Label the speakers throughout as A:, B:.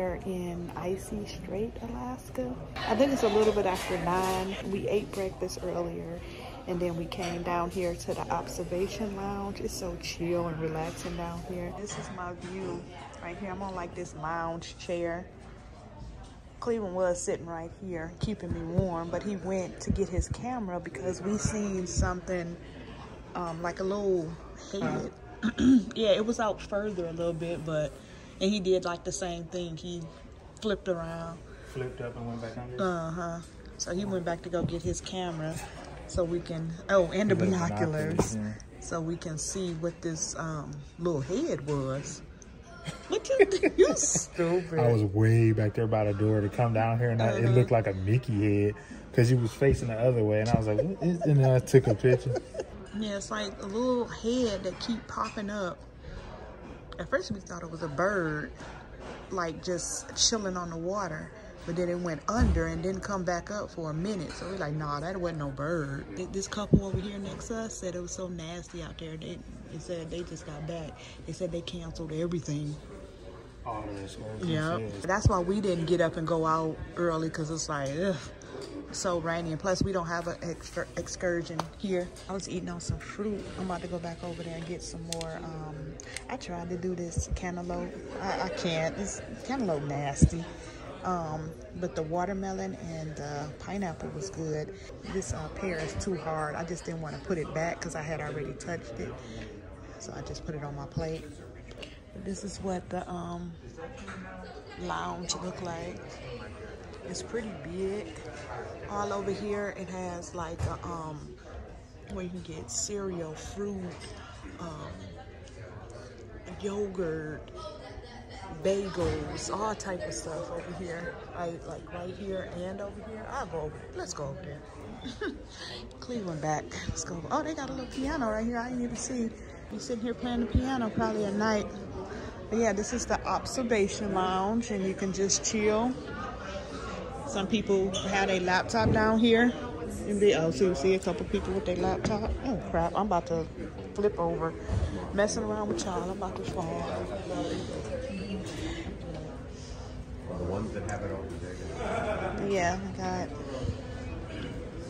A: here in Icy Strait, Alaska. I think it's a little bit after nine. We ate breakfast earlier and then we came down here to the observation lounge. It's so chill and relaxing down here. This is my view right here. I'm on like this lounge chair. Cleveland was sitting right here keeping me warm, but he went to get his camera because we seen something um, like a little head. yeah, it was out further a little bit, but and he did like the same thing. He flipped around.
B: Flipped up and went back under.
A: Uh huh. So he went back to go get his camera, so we can. Oh, and the binoculars, yeah. so we can see what this um, little head was. What you do? You stupid.
B: I was way back there by the door to come down here, and I, uh -huh. it uh-huh. looked like a Mickey head because he was facing the other way, and I was like, and then I took a picture.
A: Yeah, it's like a little head that keep popping up. At first we thought it was a bird, like just chilling on the water. But then it went under and didn't come back up for a minute. So we're like, nah, that wasn't no bird. This couple over here next to us said it was so nasty out there. They, they said they just got back. They said they canceled everything.
B: All
A: the Yeah, that's why we didn't get up and go out early because it's like, ugh so rainy and plus we don't have an excursion here. I was eating on some fruit. I'm about to go back over there and get some more um, i tried to do this cantaloupe. I, I can't. It's cantaloupe nasty. Um, but the watermelon and the pineapple was good. This uh, pear is too hard. I just didn't want to put it back because i had already touched it. So i just put it on my plate. This is what the um, lounge looked like it's pretty big. All over here, it has like a, um, where you can get cereal, fruit, um, yogurt, bagels, all type of stuff over here. I like right here and over here. I'll go over. Let's go over there. Cleveland back. Let's go. Over. Oh, they got a little piano right here. I didn't even see. You sitting here playing the piano probably at night. But yeah, this is the observation lounge, and you can just chill some people had a laptop down here. And they oh, also see a couple people with their laptop. Oh crap, I'm about to flip over. Messing around with y'all, I'm about to fall.
B: The ones that have it over there.
A: Yeah, I got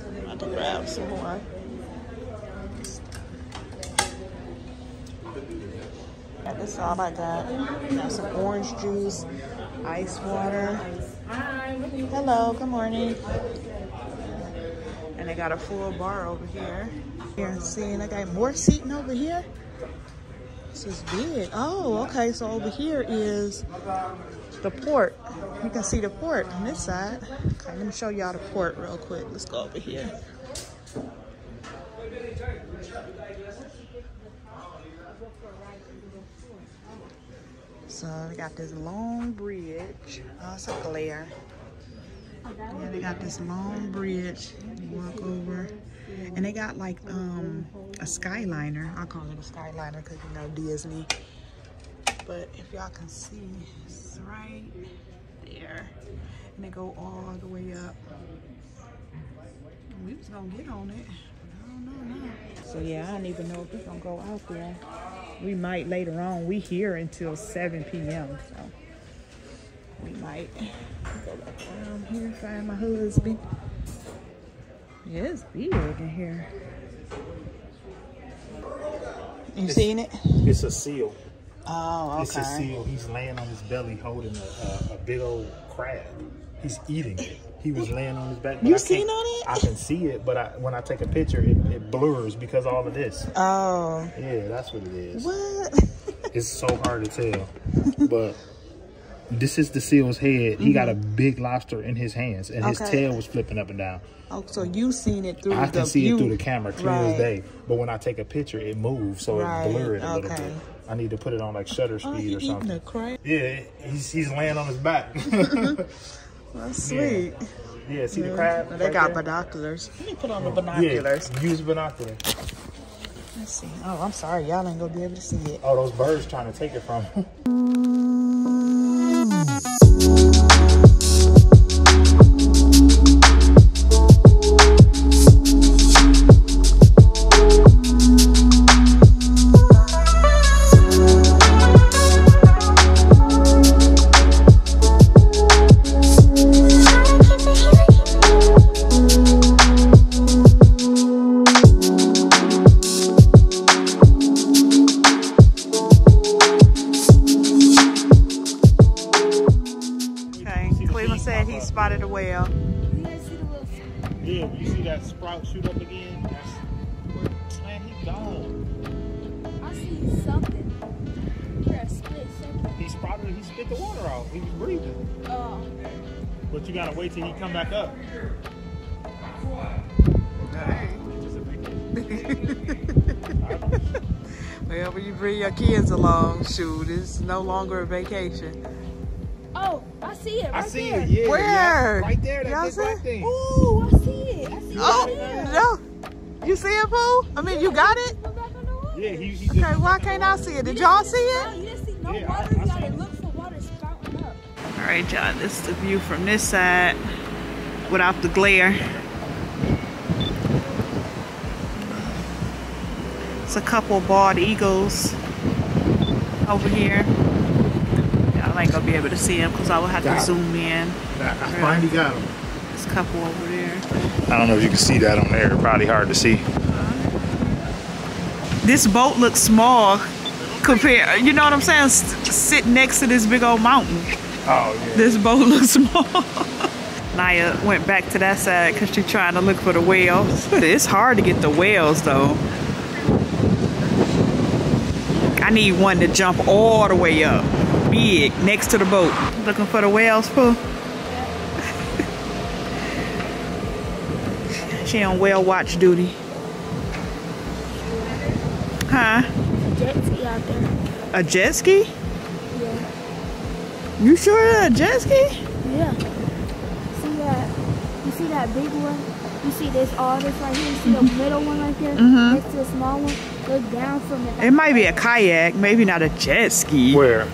A: I'm about to grab some more. That's all I got. Got some orange juice, ice water. Hello, good morning. And I got a full bar over here. Here, seeing I got more seating over here. This is big. Oh, okay, so over here is the port. You can see the port on this side. Okay, let me show y'all the port real quick. Let's go over here. So they got this long bridge. Oh, it's a glare. Yeah, they got this long bridge. You walk over. And they got like um, a skyliner. I call it a skyliner because you know Disney. But if y'all can see, it's right there. And they go all the way up. We was gonna get on it. I don't know now. So yeah, I don't even know if we're gonna go out there. We might later on. We here until 7 p.m. So we might go back around here, find my husband. Yeah, it's big in here. You it's, seen it?
B: It's a seal.
A: Oh, okay.
B: It's a seal. He's laying on his belly holding a, a, a big old crab. He's eating it. He was laying on his back.
A: You seen on it?
B: I can see it, but I, when I take a picture, it, it blurs because of all of this.
A: Oh.
B: Yeah, that's what it is.
A: What?
B: it's so hard to tell, but this is the seal's head. Mm -hmm. He got a mm-hmm. big lobster in his hands, and his tail was flipping up and down.
A: Oh, so you seen it through?
B: I can see view. it through the camera clear right. as day. But when I take a picture, it moves, so right. it blurs it a okay. little bit. I need to put it on like shutter oh, speed oh, or something. Yeah, he's he's laying on his back.
A: That's sweet.
B: Yeah, yeah see the crab?
A: they right got there? binoculars. Let me put on the binoculars.
B: Yeah, use binoculars.
A: Let's see. Oh, I'm sorry. Y'all ain't gonna be able to see it.
B: Oh, those birds trying to take it from
A: well, when you bring your kids along, shoot, it's no longer a vacation.
C: Oh, I see it. Right
B: I see
C: there.
B: it, yeah.
A: Where?
B: Yeah, right there, that
A: Y'all
B: big
A: see
B: black thing.
C: Ooh, I see it. I see it.
A: Oh, no. You see it, Pooh? I mean, you got it?
C: Go back on the water.
B: Yeah, he, he
A: Okay, why can't I see it? Did y'all see
C: No,
A: it?
C: you didn't see no
B: Yeah,
C: water.
B: I
C: you gotta
B: it.
C: look for water spouting up.
A: All right, y'all, this is the view from this side without the glare. It's a couple bald eagles over here. Y'all ain't gonna be able to see them because I will have
B: Got
A: to
B: 'em.
A: zoom in.
B: I finally got them.
A: There's a couple over there.
B: I don't know if you can see that on there. Probably hard to see. Uh-huh.
A: This boat looks small compared, you know what I'm saying? S- Sitting next to this big old mountain.
B: Oh, yeah.
A: This boat looks small. Niyah went back to that side because she's trying to look for the whales. It's hard to get the whales though. I need one to jump all the way up. Big, next to the boat. Looking for the whales, Pooh? she on whale watch duty. Huh?
C: Jet ski out there.
A: A jet ski?
C: Yeah.
A: You sure a jet ski?
C: Yeah. See that? You see that big one? You see this all this right here? You see the middle one right there?
A: Mhm.
C: Next to the small one? Look down from it.
A: It might be a kayak, maybe not a jet ski.
B: Where?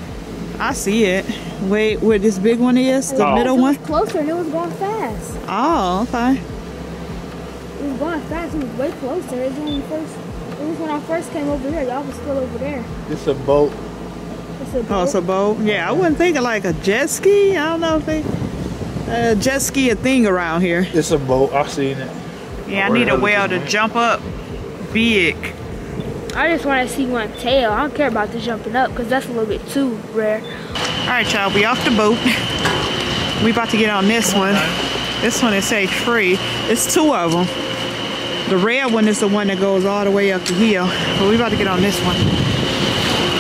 A: I see it. Wait, where this big one is? The
B: Oh.
A: middle
C: It
A: one?
C: was closer and it was going fast.
A: Oh, okay.
C: It was going fast. It was way closer. It was when first. It was when I first came over here. Y'all was still over there.
B: It's a boat.
C: It's a
A: Oh, it's a boat. Yeah, I wasn't thinking like a jet ski. I don't know if they uh, jet ski a thing around here.
B: It's a boat. I've seen it.
A: Yeah, I
B: Where
A: need a whale to
B: going?
A: jump up big.
C: I just want to see one tail. I don't care about the jumping up because that's a little bit too rare.
A: All right, y'all, we off the boat. We about to get on this one. This one is say free. It's two of them. The red one is the one that goes all the way up the hill. But we about to get on this one.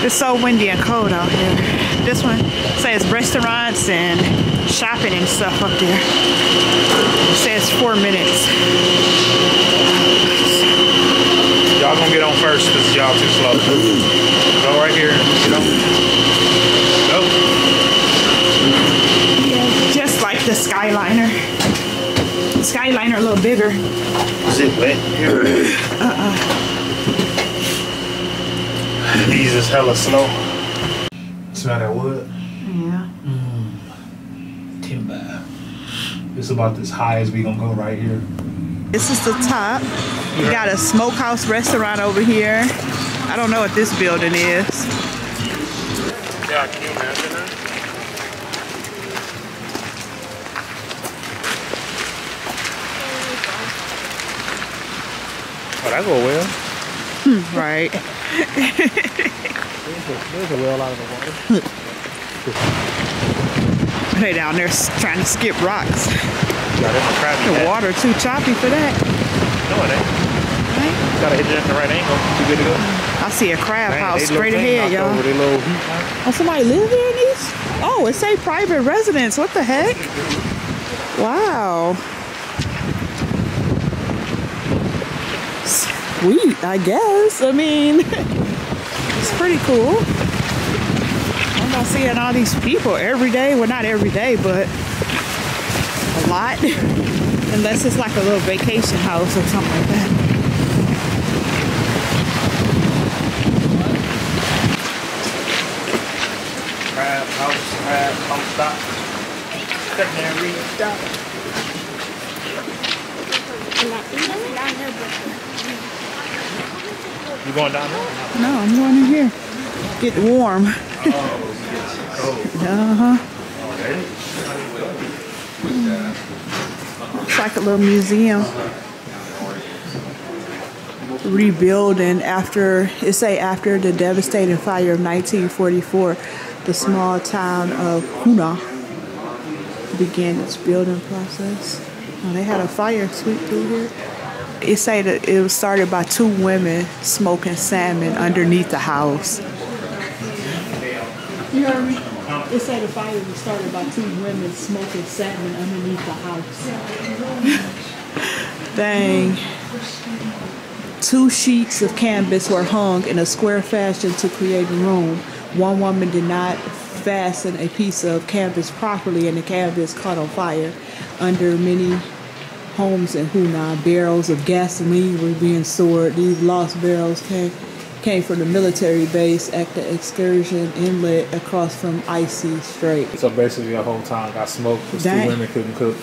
A: It's so windy and cold out here. This one says restaurants and shopping and stuff up there. It says four minutes.
B: Y'all gonna get on first because y'all too slow. Go right here. Get on. Go.
A: Just like the Skyliner. Skyliner a little bigger.
B: Is it wet here? Uh-uh. These is hella slow. Smell that wood?
A: Yeah. Hmm.
B: Timber. It's about as high as we gonna go right here.
A: This is the top. We got a smokehouse restaurant over here. I don't know what this building is.
B: Yeah, can you imagine that? Oh, that go well.
A: Right.
B: There's a well out of the water.
A: They down there trying to skip rocks.
B: Yeah,
A: The
B: hat.
A: water too choppy for that.
B: No, it ain't.
A: Right?
B: Gotta hit it at the right angle. You good to go?
A: I see a crab
B: Man,
A: house straight ahead, y'all.
B: little.
A: Oh, somebody live here in these? Oh, it say private residence. What the heck? Wow. Sweet, I guess. I mean, it's pretty cool. I'm not seeing all these people every day. Well, not every day, but a lot. Unless it's like a little vacation house or something like that.
B: Crab house, crab house stop. Secondary stop. You going down there?
A: No, I'm going in here. Get warm. Uh-huh. It's like a little museum. Rebuilding after, it say after the devastating fire of 1944, the small town of Hoonah began its building process. Oh, they had a fire sweep through here. It say that it was started by two women smoking salmon underneath the house. You heard me? It said the fire was started by two women smoking salmon underneath the house. Dang. Two sheets of canvas were hung in a square fashion to create a room. One woman did not fasten a piece of canvas properly and the canvas caught on fire. Under many homes in Hoonah, barrels of gasoline were being stored. These lost barrels came came from the military base at the excursion inlet across from Icy Strait.
B: So basically, the whole time got smoked because two women couldn't cook.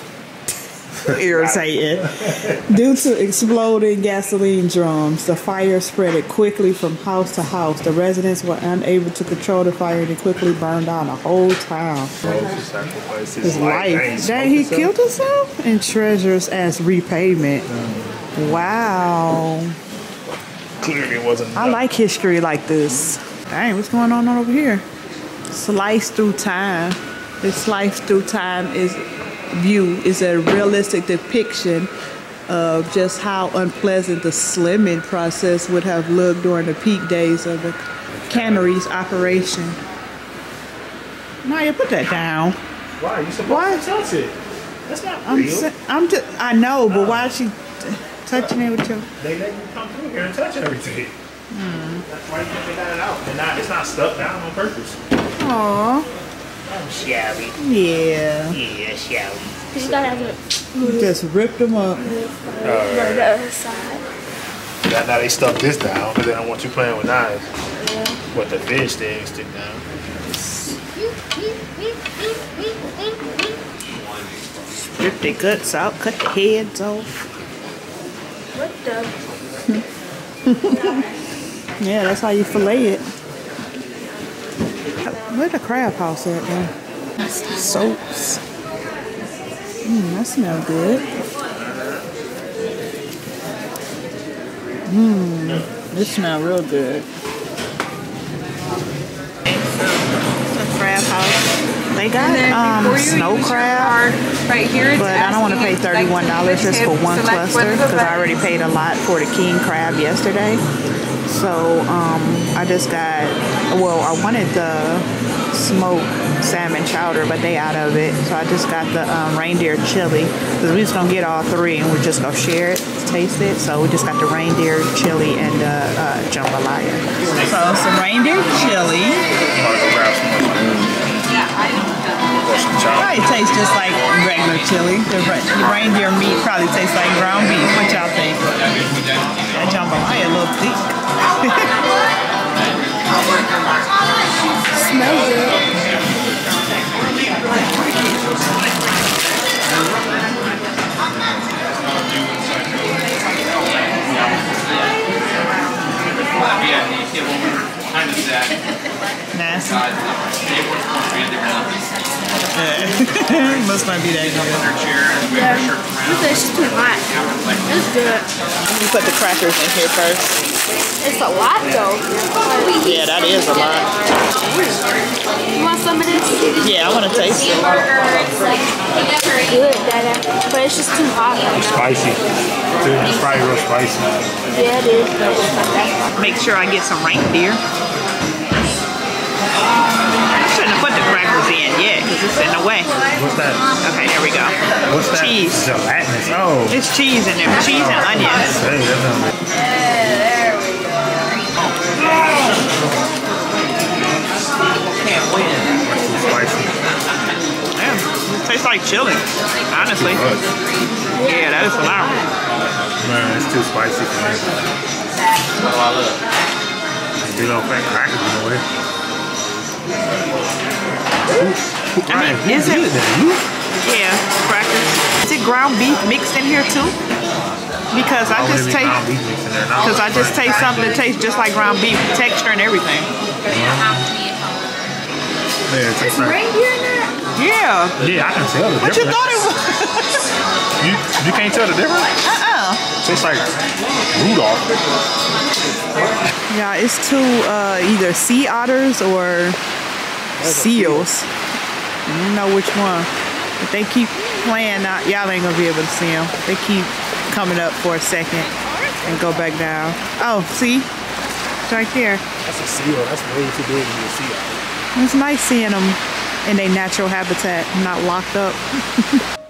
A: irritating. Due to exploding gasoline drums, the fire spread it quickly from house to house. The residents were unable to control the fire and it quickly burned down the whole town.
B: His,
A: his life. Dang, he himself? killed himself? And treasures as repayment. Mm. Wow.
B: Clearly it wasn't.
A: I like history like this. Dang, what's going on over here? Slice through time. This slice through time is view is a realistic depiction of just how unpleasant the sliming process would have looked during the peak days of the cannery's operation. Maya, put that down.
B: Why? You supposed why? to touch it. That's not
A: I'm real. I'm just, I know, but why is she touching it with
B: your... They let you come through here and touch everything. Hmm. That's why you got it out. And not, it's not stuck down on purpose.
A: Aww.
B: Oh, Shelly.
A: Yeah.
B: Yeah, Shelly.
C: You gotta have it.
A: Just ripped them up.
C: Right. Right. The other side.
B: Yeah, now they stuck this down because they don't want you playing with knives. Yeah. What the fish thing stick down.
A: Rip the guts out, cut the heads off.
C: What
A: the? yeah, that's how you fillet it. Where the crab house at though? Soaps. Mmm, that smells good. Mmm, this smells real good. Crab house. They got um, snow crab,
D: right here,
A: but I don't want to pay $31 like just for one cluster because I already paid a lot for the king crab yesterday. So um, I just got, well, I wanted the smoked salmon chowder, but they out of it. So I just got the um, reindeer chili because we just gonna get all three and we're just gonna share it, taste it. So we just got the reindeer chili and the uh, jambalaya. So some reindeer chili. Probably tastes just like regular chili. The, the reindeer meat probably tastes like ground beef. What y'all think? That jambalaya a little thick.
C: Smells good.
A: Nasty. Must not be that good.
C: Yeah, this is too hot. It's good.
A: You put the crackers in here first.
C: It's a lot though.
A: Yeah, that is a lot.
C: You want some of this?
A: Yeah, I want to taste it.
C: It's Good, Dada. Uh, but it's just too hot.
B: It's spicy. Dude, it's probably real spicy.
C: Yeah, it is. But it's not that
A: spicy. Make sure I get some reindeer. I shouldn't have put the crackers in yet because it's in the way.
B: What's that?
A: Okay, there we go.
B: What's that?
A: Cheese.
B: Gelatinous. Oh.
A: It's cheese in there. Cheese and onions. Tastes like chili, honestly. Yeah, that is lot.
B: Man, it's too spicy for me. What do I look? You know, fat crackers in the way.
A: I mean, is it? Yeah, crackers. Is it ground beef mixed in here too? Because I just taste, because I just taste something that tastes just like ground beef, texture and everything. Uh-huh.
B: Yeah, it tastes like.
C: Reindeer in there?
A: Yeah.
B: Yeah, I can tell the
A: what
B: difference.
A: you thought it was?
B: you you can't tell the difference?
A: Uh-uh.
B: Tastes like Rudolph.
A: Yeah, it's two uh, either sea otters or seals. I don't know which one. But they keep playing. Not y'all ain't gonna be able to see them. They keep coming up for a second and go back down. Oh, see? It's right there.
B: That's a seal. That's way too big to be a seal.
A: It's nice seeing them in a natural habitat, not locked up.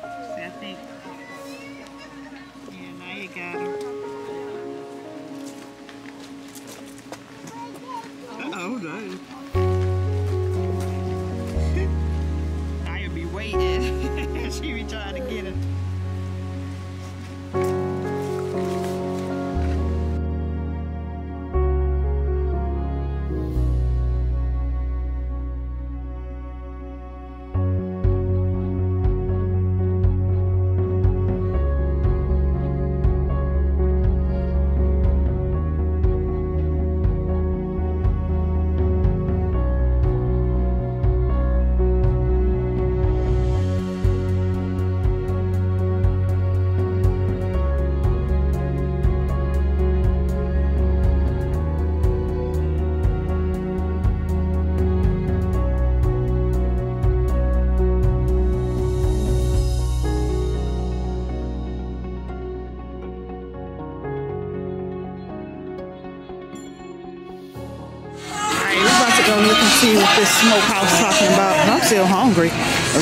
A: this smokehouse talking about. I'm still hungry.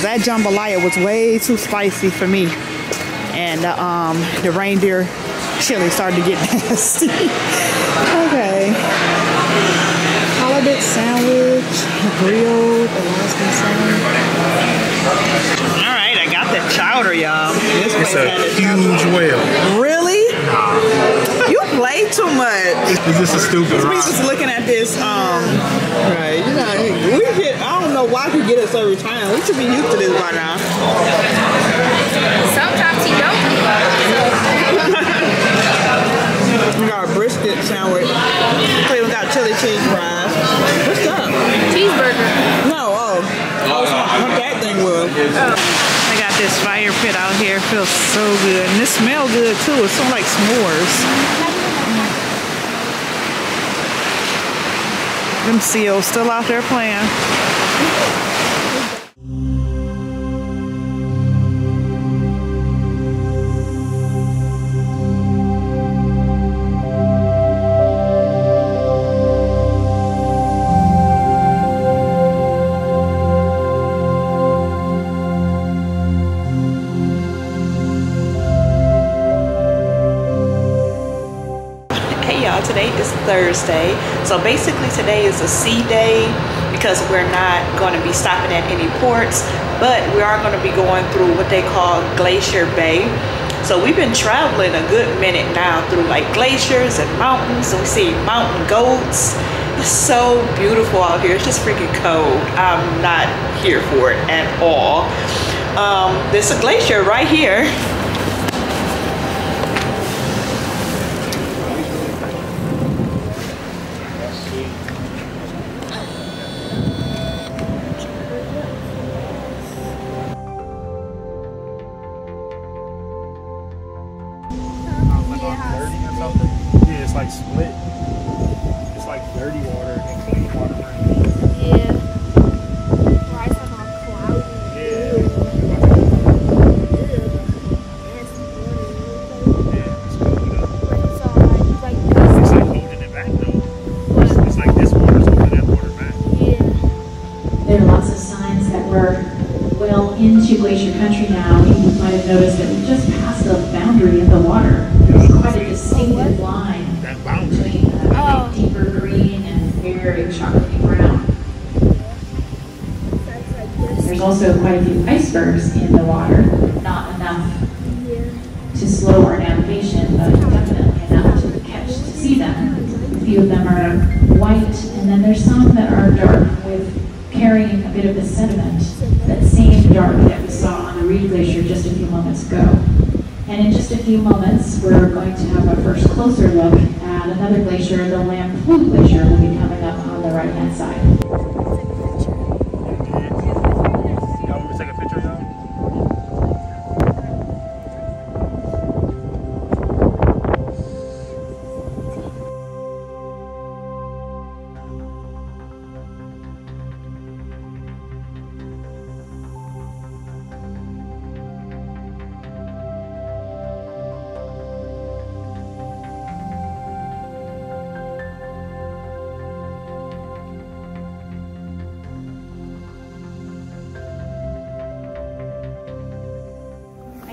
A: That jambalaya was way too spicy for me. And uh, um, the reindeer chili started to get nasty. okay. Halibut sandwich, grilled Alaskan sandwich. All right, I got the chowder, y'all.
B: It's a huge whale.
A: Really? You play too much.
B: Is this a stupid
A: rock? just looking at this. Um, right. You know, we get. I don't know why we get us every time. We should be used to this by now.
C: Sometimes you don't.
A: we got a brisket sandwich. We got chili cheese fries. What's up?
C: Cheeseburger.
A: No. Oh. Oh, what that thing was. Oh. I got this fire pit out here. It feels so good. And it smells good too. It smells like s'mores. Them seals still out there playing. Thursday. So basically today is a sea day because we're not going to be stopping at any ports, but we are going to be going through what they call Glacier Bay. So we've been traveling a good minute now through like glaciers and mountains. And we see mountain goats. It's so beautiful out here. It's just freaking cold. I'm not here for it at all. Um, there's a glacier right here
D: the water. There's quite a distinctive line between uh, oh. deeper green and very chocolatey brown. There's also quite a few icebergs in the water, not enough to slow our navigation, but definitely enough to catch to see them. A few of them are white, and then there's some that are dark with carrying a bit of the sediment, that same dark that we saw on the Reid Glacier just a few moments ago. And in just a few moments, we're going to have a first closer look at another glacier, the Lamplugh Glacier will be coming up on the right-hand side.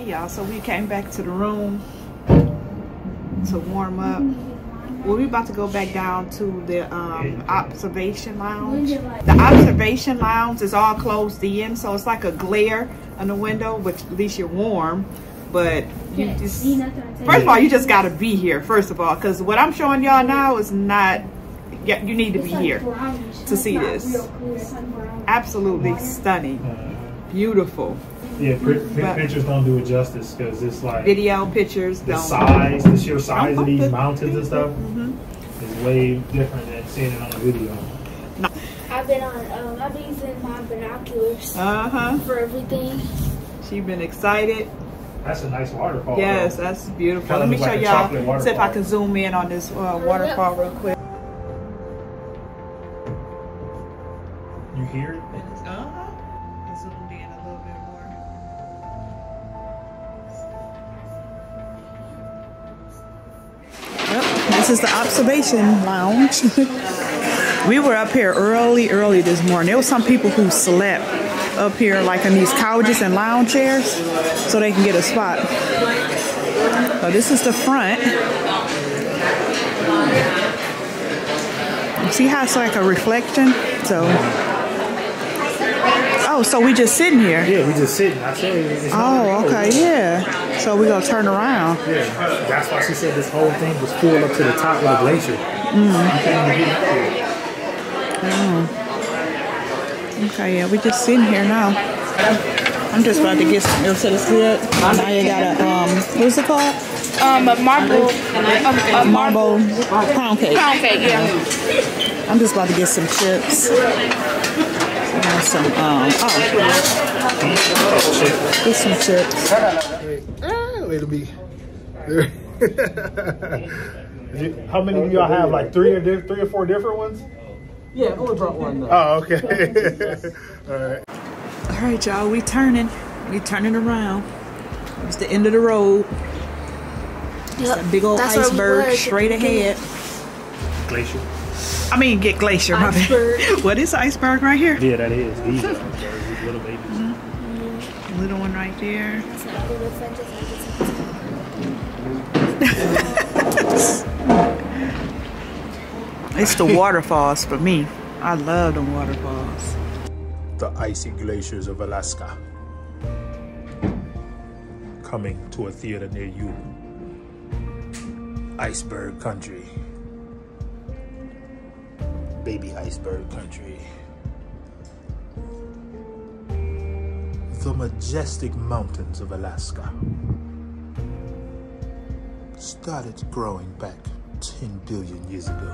A: Y'all. So we came back to the room to warm up. Well, we about to go back down to the um, observation lounge. The observation lounge is all closed in, so it's like a glare on the window, which at least you're warm. But you just, first of all, you just got to be here, first of all, because what I'm showing y'all now is not, yeah, you need to be here to see this. Absolutely stunning. Beautiful.
B: Yeah, pictures don't do it justice because it's like
A: video pictures.
B: Don't the size, the sheer size of these mountains and stuff mm -hmm. is way different than seeing it on a video.
C: No. I've been on. Um, I've been using my binoculars.
A: Uh huh.
C: For everything.
A: She's been excited.
B: That's a nice waterfall.
A: Yes, though. that's beautiful. Let me show like y'all. See if I can zoom in on this uh, waterfall real quick.
B: You hear it?
A: This is the observation lounge. we were up here early, early this morning. There were some people who slept up here like in these couches and lounge chairs so they can get a spot. So this is the front. See how it's like a reflection? So Oh, so we just sitting here?
B: Yeah, we just sitting. I said
A: Oh, okay, yeah. So we're gonna turn around.
B: Yeah, that's why she said this whole thing was full up to the top of the glacier.
A: Mm. Oh. Okay, yeah, we just sitting here now. I'm just about to get some. You said it's good. Now you got a um, what's it called?
C: Um, a marble, a,
A: a marble pound cake.
C: Pound cake, yeah.
A: I'm just about to get some chips some, um, oh. Get some chips.
B: Wait, wait a. How many do y'all have? Like three or three or four different ones?
A: Yeah, I only brought one though.
B: Oh, okay. All right.
A: All right, y'all. We turning. We turning around. It's the end of the road. Yep. big old That's iceberg straight ahead.
B: Glacier.
A: I mean, get glacier. Iceberg. what is iceberg right here?
B: Yeah, that is. These little babies. Mm
A: -hmm. Little one right there. it's the waterfalls for me. I love the waterfalls.
B: The icy glaciers of Alaska. Coming to a theater near you. Iceberg Country baby iceberg country. The majestic mountains of Alaska started growing back 10 billion years ago.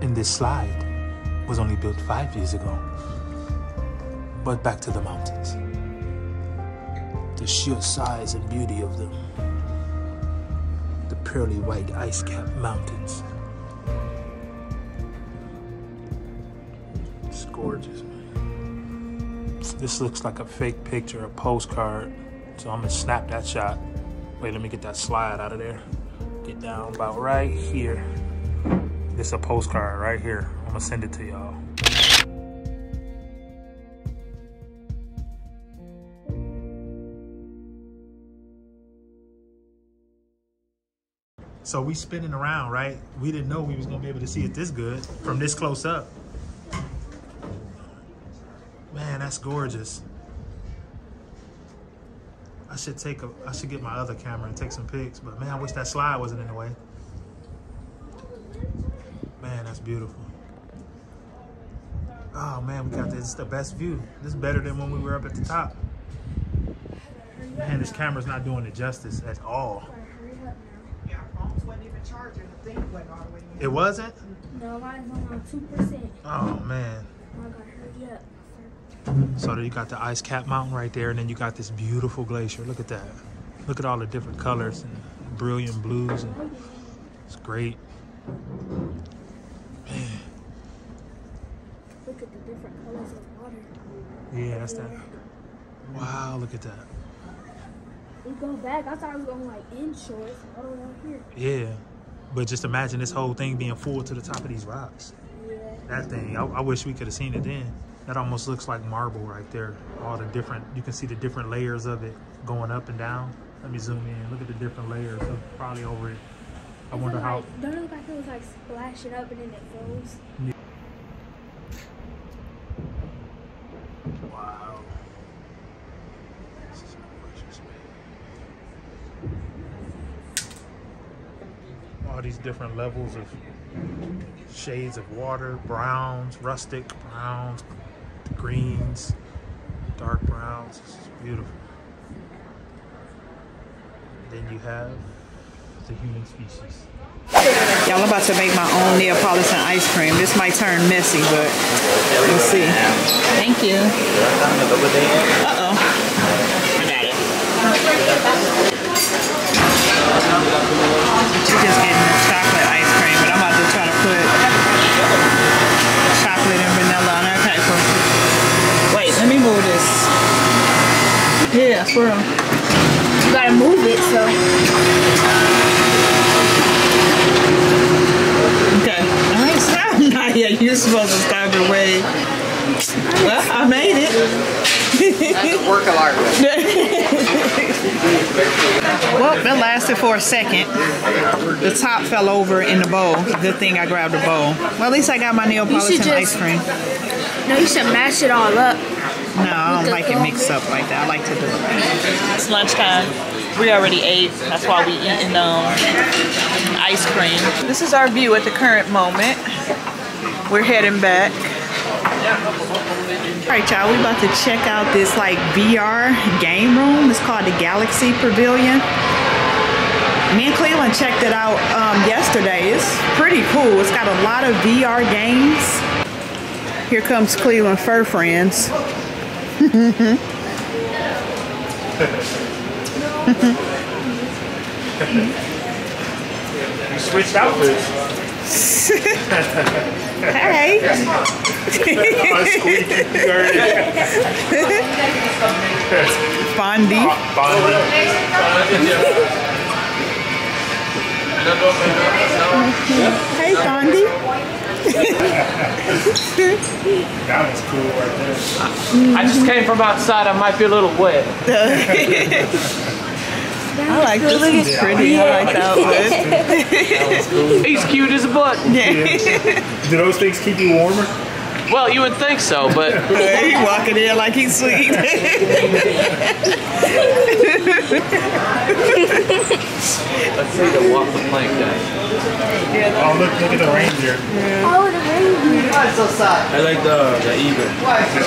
B: And this slide was only built five years ago. But back to the mountains. The sheer size and beauty of them The pearly white ice-capped mountains. It's gorgeous, man. This looks like a fake picture, a postcard. So I'm gonna snap that shot. Wait, let me get that slide out of there. Get down about right here. This a postcard right here. I'm gonna send it to y'all. So we spinning around, right? We didn't know we was gonna be able to see it this good from this close up. Man, that's gorgeous. I should take a, I should get my other camera and take some pics, but man, I wish that slide wasn't in the way. Man, that's beautiful. Oh man, we got this, the best view. This is better than when we were up at the top. Man, this camera's not doing it justice at all charging, the thing went all the way It wasn't?
C: No, mine's on 2%. Oh,
B: man.
C: I got hurry up.
B: So you got the ice cap mountain right there, and then you got this beautiful glacier. Look at that. Look at all the different colors and brilliant blues. And it's great.
C: Man. Look at the different colors of water.
B: Yeah, that's that. Wow, look at that.
C: We go back. I thought I was going like inshore. all the way out here.
B: Yeah. But just imagine this whole thing being full to the top of these rocks.
C: Yeah.
B: That thing, I, I wish we could have seen it then. That almost looks like marble right there. All the different, you can see the different layers of it going up and down. Let me zoom in. Look at the different layers. So probably over it. I wonder how.
C: Like, don't it look like it was like splashing up and then it froze?
B: Wow. This is gorgeous, man. All these different levels of shades of water, browns, rustic browns, greens, dark browns. This is beautiful. Then you have the human species.
A: Y'all, I'm about to make my own Neapolitan ice cream. This might turn messy, but we'll see. Thank you. Uh-oh. I got it. She's just getting chocolate ice cream, but I'm about to try to put chocolate and vanilla on her. Okay, cool. Wait, let me move this. Yeah, squirrel.
C: You gotta move it, so.
A: Okay. I ain't stop not yet. You're supposed to stop it way. Well, I made it.
E: That's a Work of art.
A: Well, that lasted for a second. The top fell over in the bowl. Good thing I grabbed the bowl. Well, at least I got my Neapolitan
C: just-
A: ice cream.
C: No, you should mash it all up.
A: No, I don't like it mixed up like that. I like to do it.
F: It's lunchtime. We already ate. That's why we eating um, ice cream.
A: This is our view at the current moment. We're heading back. All right, y'all, we about to check out this like VR game room. It's called the Galaxy Pavilion. Me and Cleveland checked it out um, yesterday. It's pretty cool. It's got a lot of VR games. Here comes Cleveland Fur Friends.
B: You switched outfits.
A: Hey.
B: I squeaked it. You heard.
A: Fondy. Hey, Fondy.
B: That was cool right there.
E: I just came from outside. I might be a little wet.
A: I like this. It's pretty. I like that one.
E: He's cute as a button.
B: Do those things keep you warmer?
E: Well, you would think so, but
A: he walking in like he's sweet.
E: let's see the walk the plank guy.
B: Oh, look, look at the reindeer.
C: Oh, the reindeer.
E: I like the the eagle.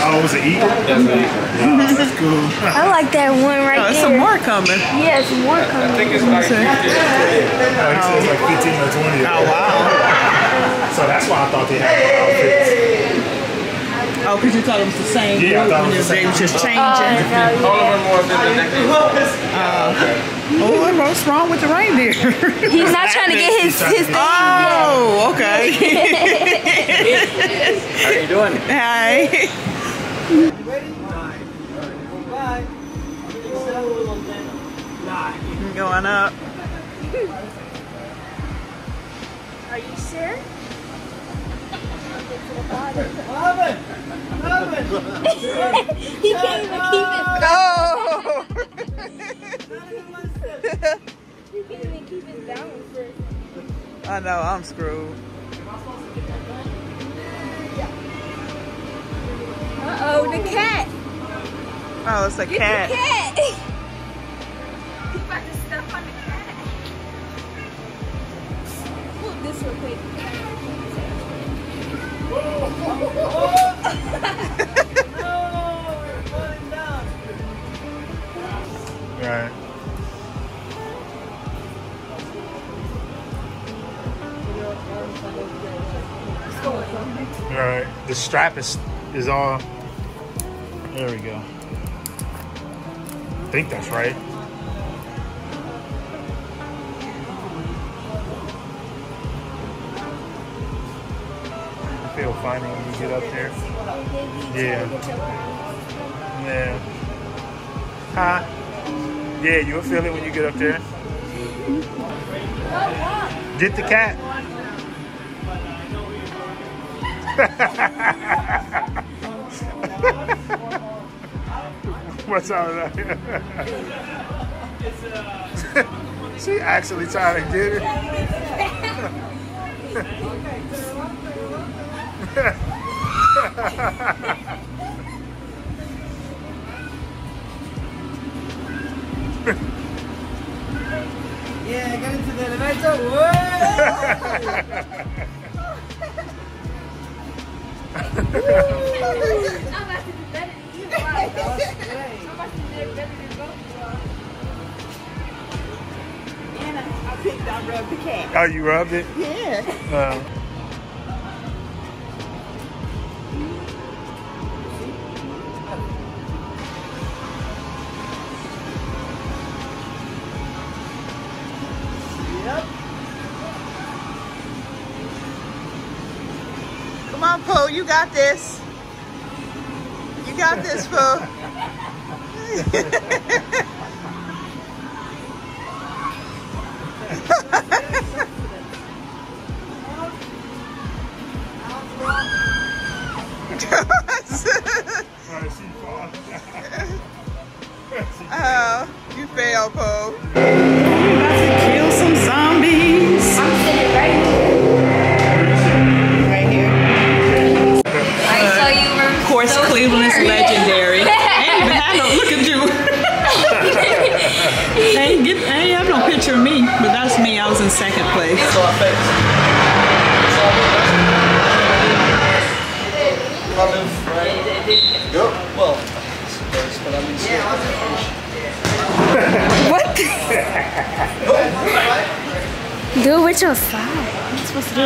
B: Oh, it was an eagle?
E: That's the eagle.
B: Wow, that's cool.
C: I like that one right
A: Oh, there's
C: there.
A: some more coming.
C: Yeah, some more
E: I
C: coming.
E: think it's like
B: Oh, he like 15 or 20.
A: Oh, wow.
B: So that's why I thought they had outfits.
A: Oh, because you thought it was the same
B: Yeah, I
A: group
B: thought it was the
A: they
B: same
A: was just
C: Oh,
A: changing.
C: no,
E: all of them more than the next.
A: Uh, oh, what's wrong with the reindeer?
C: He's not trying to get his, his thing.
A: Oh, oh, okay.
E: How are you doing?
A: Hi. Going up.
C: Are you sure? He can't even keep it.
A: Oh!
C: He can't even keep his balance.
A: I know, I'm screwed.
C: Uh oh, the cat.
A: Oh, it's a
C: Get
A: cat.
C: the cat. He's about to step on the cat. Move this real quick.
B: Right. Right. The strap is is all. There we go. I think that's right. When you get up there. Yeah. Yeah. Huh? Yeah, you'll feel it when you get up there. Get the cat. What's all that? she actually trying to get it.
G: Yeah, get into the elevator. Whoa!
A: I picked I rubbed the cat.
B: Oh, you rubbed it?
A: Yeah.
B: Uh,
A: got this. You got this, Pooh.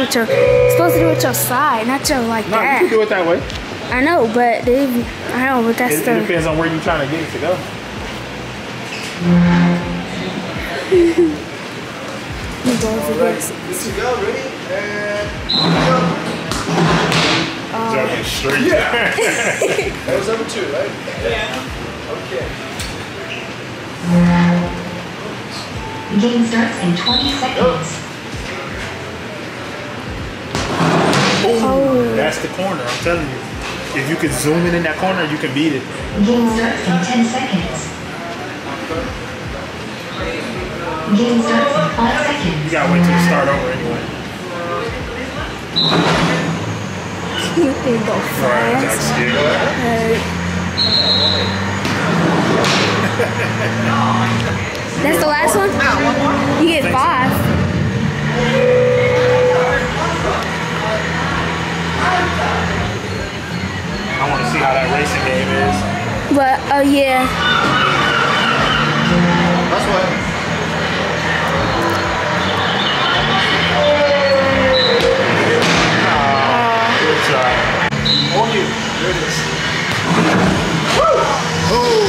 C: You're supposed to do it your. You're supposed to do it with your side, not your like
B: no, you
C: that.
B: can do it that way.
C: I know, but they. I don't know, but that's
B: It, it
C: the.
B: depends on where you're trying to get it to go.
C: You guys are good.
G: to go, ready? And
B: Jumping straight.
G: that was number two, right? Yeah. Okay.
H: The Game starts in 20 seconds.
C: Oh.
B: That's the corner, I'm telling you. If you could zoom in in that corner, you can beat it.
H: Game starts in 10 seconds. Game starts in 5 seconds.
B: You gotta wait till it start over anyway.
C: You can go
B: Right,
C: fast.
B: that's.
C: That's the last one? You get five.
B: I want to see how that racing game is.
C: But, oh yeah.
G: That's what.
B: Good job.
G: On you. There it is. Woo! Oh!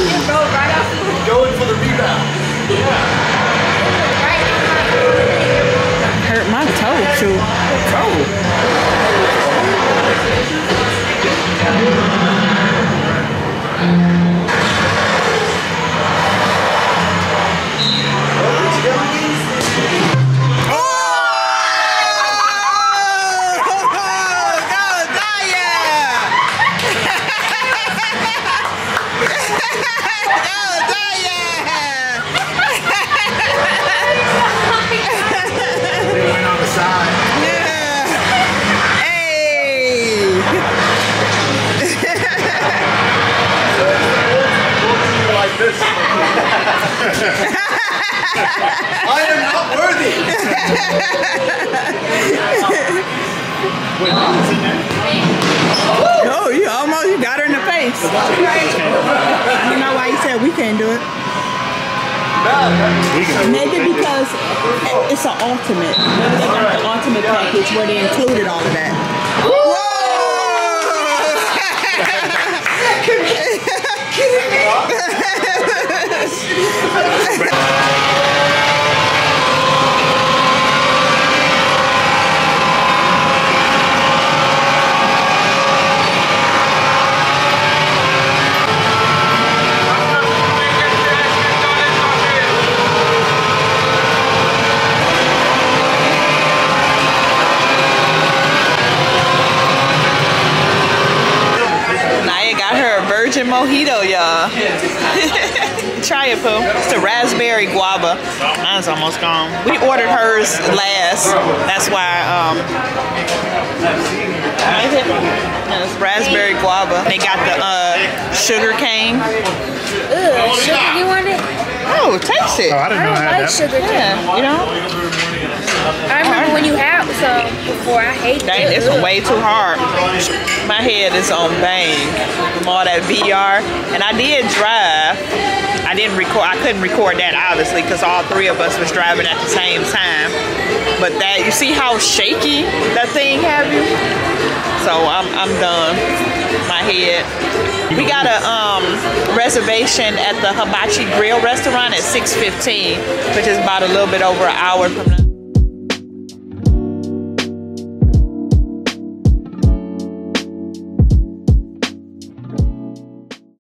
G: Going for the rebound. Yeah.
F: Hurt my toe, too.
G: They
A: Maybe because it's an ultimate. Maybe they got the ultimate package where they included all of that. Niyah mojito, y'all. Try it, Pooh. It's the raspberry guava. Mine's almost gone. We ordered hers last. That's why, um, right here. Yeah, it's raspberry guava. They got the uh, sugar cane.
C: Ugh, sugar, you want it?
A: Oh, taste it.
B: Oh, I didn't
C: I
B: know I
C: don't
B: had
C: like
B: that.
C: sugar.
A: Yeah, you know?
C: I remember when you had some before. I hated
A: Dang,
C: it.
A: this one way too hard. My head is on bang from all that VR. And I did drive. I didn't record, I couldn't record that obviously because all three of us was driving at the same time. But that, you see how shaky that thing have you? So I'm, I'm done. My head. We got a um, reservation at the Hibachi Grill restaurant at 6.15, which is about a little bit over an hour from now.